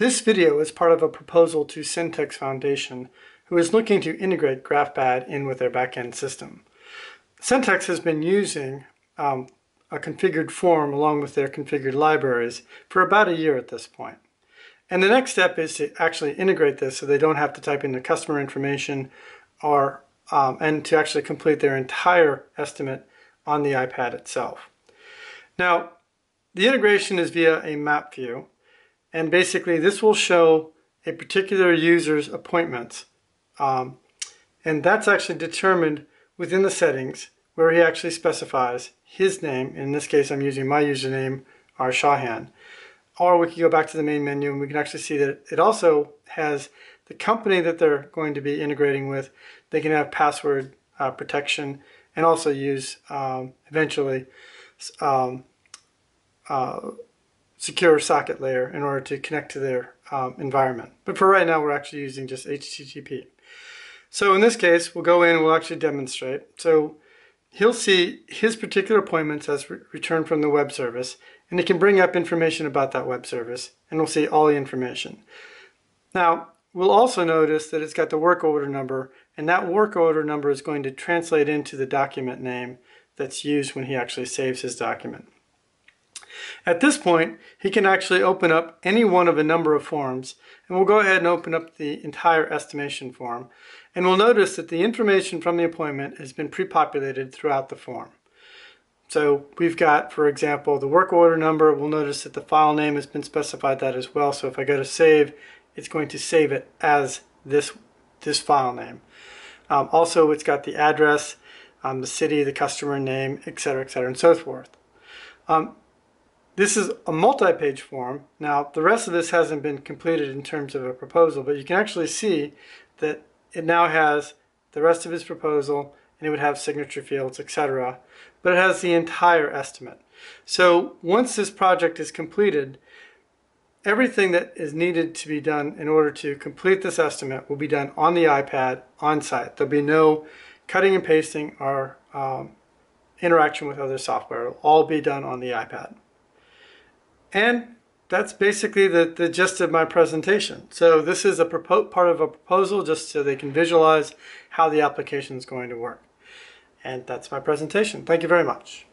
This video is part of a proposal to CenTex Foundation, who is looking to integrate GraphPad in with their backend system. CenTex has been using um, a configured form along with their configured libraries for about a year at this point. And the next step is to actually integrate this so they don't have to type in the customer information or um, and to actually complete their entire estimate on the iPad itself. Now, the integration is via a map view, and basically this will show a particular user's appointments. Um, and that's actually determined within the settings where he actually specifies his name. In this case, I'm using my username, R. Shawhan. Or we can go back to the main menu and we can actually see that it also has the company that they're going to be integrating with. They can have password uh, protection and also use um, eventually um, uh, secure socket layer in order to connect to their um, environment. But for right now, we're actually using just HTTP. So in this case, we'll go in and we'll actually demonstrate. So he'll see his particular appointments as re returned from the web service, and he can bring up information about that web service, and we'll see all the information. Now, we'll also notice that it's got the work order number, and that work order number is going to translate into the document name that's used when he actually saves his document. At this point, he can actually open up any one of a number of forms, and we'll go ahead and open up the entire estimation form. And we'll notice that the information from the appointment has been pre-populated throughout the form. So we've got, for example, the work order number. We'll notice that the file name has been specified that as well. So if I go to save, it's going to save it as this, this file name. Um, also, it's got the address, um, the city, the customer name, etc., etc., and so forth. Um, this is a multi-page form. Now, the rest of this hasn't been completed in terms of a proposal, but you can actually see that it now has the rest of his proposal, and it would have signature fields, etc. But it has the entire estimate. So once this project is completed, everything that is needed to be done in order to complete this estimate will be done on the iPad on site. There'll be no cutting and pasting or um, interaction with other software. It'll all be done on the iPad. And that's basically the, the gist of my presentation. So this is a part of a proposal just so they can visualize how the application is going to work. And that's my presentation. Thank you very much.